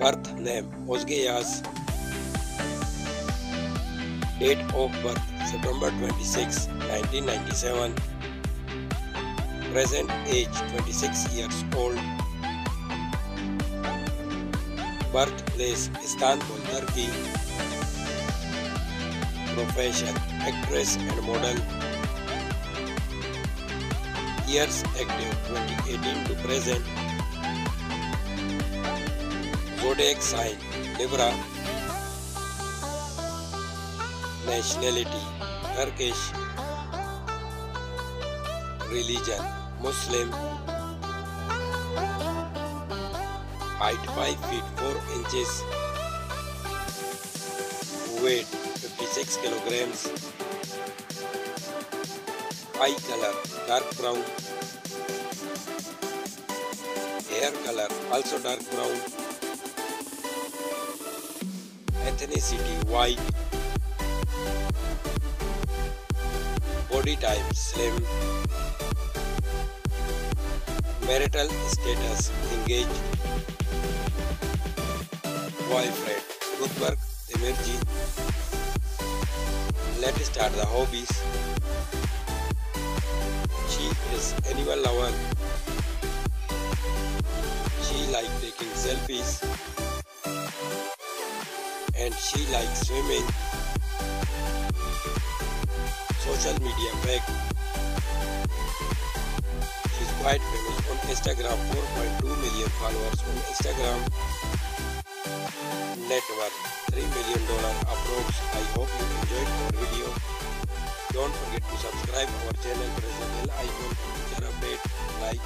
Birth name Ozge Yas. Date of birth September 26, 1997. Present age 26 years old. Birthplace Istanbul, Turkey. Profession actress and model. Years active 2018 to present. Zodiac sign Libra. Nationality Turkish. Religion Muslim. Height 5 feet 4 inches. Weight 56 kilograms. Eye color dark brown. Hair color also dark brown. Ethnicity white. Body type slim. Marital status engaged. Boyfriend good work energy. Let's start the hobbies. She is animal lover. She likes taking selfies. And she likes swimming. Social media back. She's quite famous on Instagram, 4.2 million followers on Instagram. Net worth $3 million approx. I hope you enjoyed our video. Don't forget to subscribe our channel, press the bell icon for future update, like,